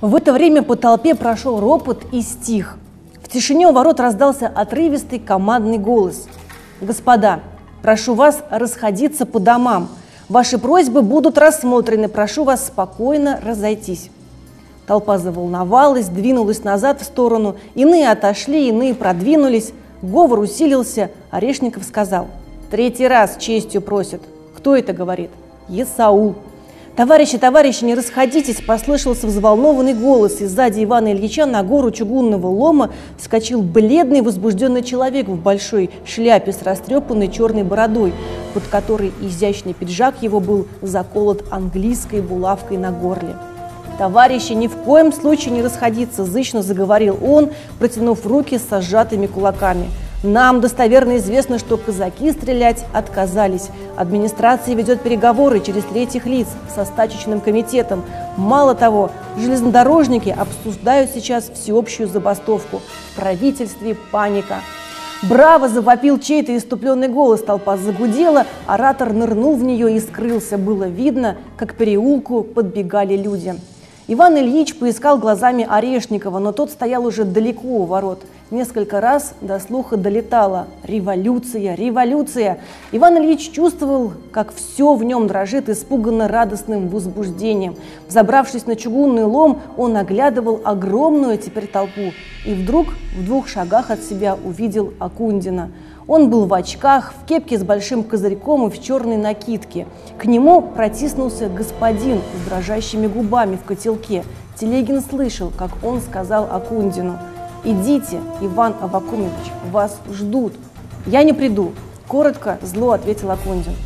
В это время по толпе прошел ропот и стих. В тишине у ворот раздался отрывистый командный голос. «Господа, прошу вас расходиться по домам. Ваши просьбы будут рассмотрены. Прошу вас спокойно разойтись». Толпа заволновалась, двинулась назад в сторону. Иные отошли, иные продвинулись. Говор усилился. Орешников сказал. «Третий раз честью просит». «Кто это говорит?» «Есаул». «Товарищи, товарищи, не расходитесь!» – послышался взволнованный голос, и сзади Ивана Ильича на гору чугунного лома вскочил бледный возбужденный человек в большой шляпе с растрепанной черной бородой, под которой изящный пиджак его был заколот английской булавкой на горле. «Товарищи, ни в коем случае не расходиться!» – зычно заговорил он, протянув руки с сжатыми кулаками – нам достоверно известно, что казаки стрелять отказались. Администрация ведет переговоры через третьих лиц со стачечным комитетом. Мало того, железнодорожники обсуждают сейчас всеобщую забастовку. В правительстве паника. Браво! завопил чей-то иступленный голос, толпа загудела, оратор нырнул в нее и скрылся. Было видно, как к переулку подбегали люди. Иван Ильич поискал глазами Орешникова, но тот стоял уже далеко у ворот. Несколько раз до слуха долетало «Революция! Революция!». Иван Ильич чувствовал, как все в нем дрожит испуганно радостным возбуждением. Забравшись на чугунный лом, он оглядывал огромную теперь толпу и вдруг в двух шагах от себя увидел Акундина – он был в очках, в кепке с большим козырьком и в черной накидке. К нему протиснулся господин с дрожащими губами в котелке. Телегин слышал, как он сказал Акундину, «Идите, Иван Авакумович, вас ждут». «Я не приду», – коротко, зло ответил Акундин.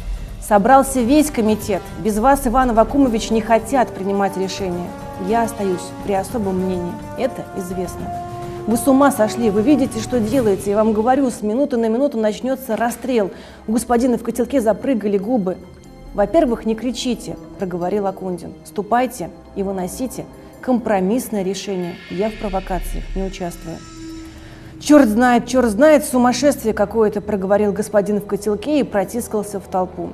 Собрался весь комитет. Без вас, Иван Авакумович, не хотят принимать решения. Я остаюсь при особом мнении. Это известно. Вы с ума сошли, вы видите, что делаете. Я вам говорю, с минуты на минуту начнется расстрел. У господина в котелке запрыгали губы. Во-первых, не кричите, проговорил Акундин. Ступайте и выносите компромиссное решение. Я в провокациях не участвую. Черт знает, черт знает, сумасшествие какое-то, проговорил господин в котелке и протискался в толпу.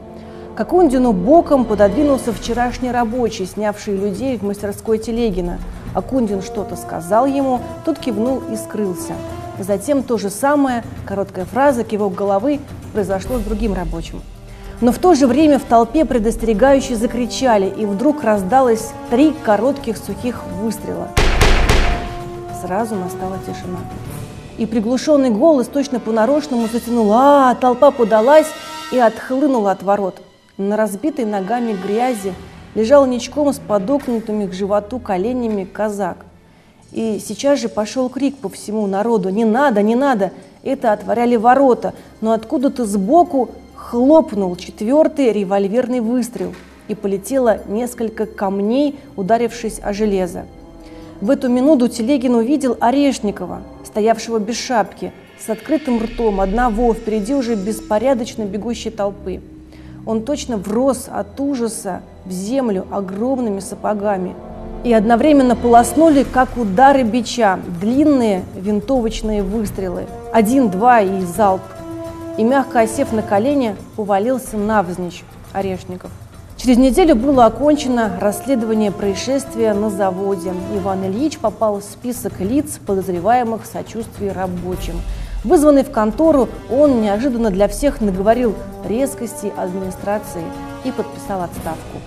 К Акундину боком пододвинулся вчерашний рабочий, снявший людей в мастерской Телегина – Акундин что-то сказал ему, тот кивнул и скрылся. Затем то же самое, короткая фраза, кивок головы, произошло с другим рабочим. Но в то же время в толпе предостерегающие закричали, и вдруг раздалось три коротких сухих выстрела. Сразу настала тишина. И приглушенный голос точно по-нарочному затянул «А!», толпа подалась и отхлынула от ворот. На разбитой ногами грязи лежал ничком с подокнутыми к животу коленями казак. И сейчас же пошел крик по всему народу «Не надо, не надо!» Это отворяли ворота, но откуда-то сбоку хлопнул четвертый револьверный выстрел, и полетело несколько камней, ударившись о железо. В эту минуту Телегин увидел Орешникова, стоявшего без шапки, с открытым ртом, одного, впереди уже беспорядочно бегущей толпы. Он точно врос от ужаса в землю огромными сапогами. И одновременно полоснули, как удары бича, длинные винтовочные выстрелы. Один, два и залп. И, мягко осев на колени, увалился навзничь Орешников. Через неделю было окончено расследование происшествия на заводе. Иван Ильич попал в список лиц, подозреваемых в сочувствии рабочим. Вызванный в контору, он неожиданно для всех наговорил резкости администрации и подписал отставку.